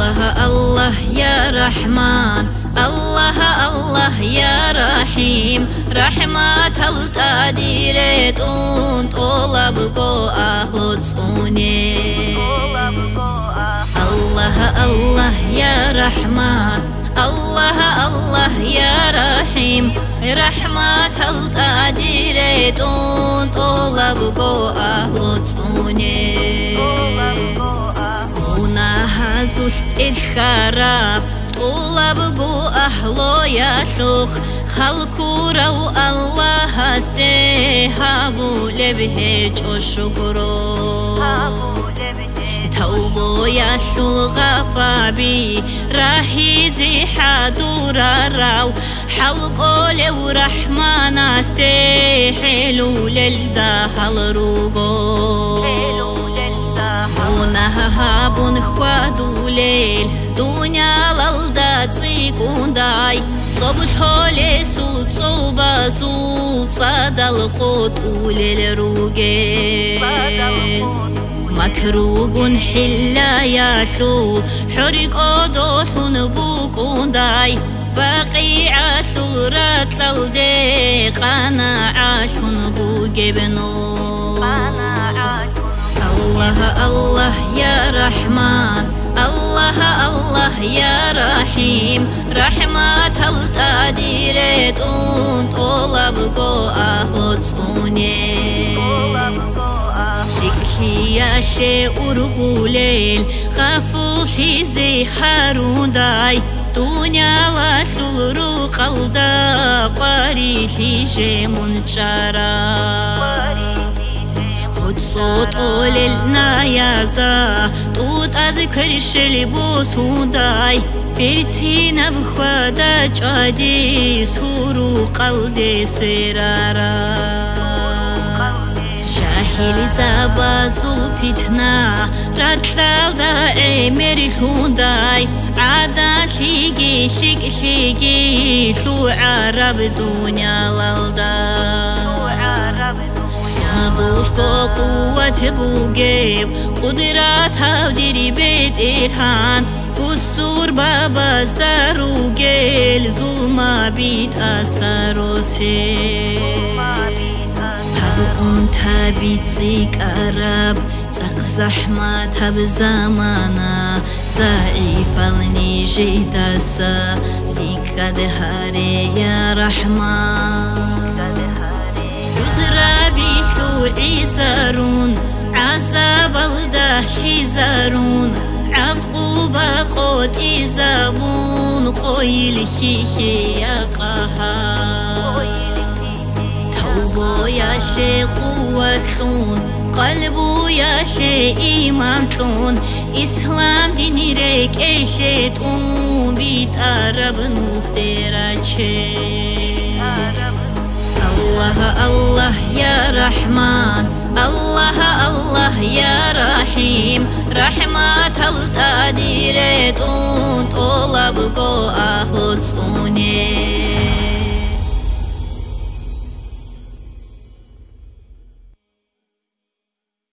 الله الله يا رحمن. الله الله يا رحيم. رحمة التادير تون طلبكو أهل تصوني الله الله يا رحمن. الله الله يا رحيم. رحمة التادير تون طلبكو أهل تصوني ونها زلت الخراب طلبكو أهلو يا خلقو رو الله استهابو لبهج وشكرو توبو يا شو غفابي راهي زي حدورا راو حلقو لو رحمن استحلو للدهل روغو. ونهابون خوادو ليل دنيا للدا تيكونداي صبح هولي سول صوبا زول صدل قوت وللروغي مكروغ حلا يا شو حرق أدوثن بوكونداي باقي عاشورة للدي قانا عاشن بوجبنو الله الله يا رحمن الله الله يا رحيم رحمة التادير تون طلبكو أهل تصوني شكي يا شي أرغوليل غفو زي هارون داي دنيا وشورو قلدا قاري في جيمون خود ცოტოლელ ნაიაზდა ტუტაზე ქერიშელი ბოსუნდაი ერცინა ბხვადა ჭადი სურუ ყალდე სერარა შაჰილი ზაბა ზულფითნა რატლავდა ემერი ხუნდაი ადა შიგი შიგი შიგი შუა რაბ დუნიალალდა შუა რაბ صندوق قوة بوجيب قدرات هوديري بيت إرهان بسور بابا ستارو جيل ظلما بيت أسارو سير أنت بيتسيك أراب تقزح ما تب زمانا زعيف النيجي دسا ليك دهاري يا رحمن وعيسارون عذاب الله حزارون عقوبة قد إزابون قيل هي يا قهار توبة يا شي قوة قلبو يا شي ایمان تون اسلام دینی رک اشت اون بیت عرب نوخ الله الله يا رحمن. الله الله يا رحيم. رحمة التادير تون؟ أهل تصوني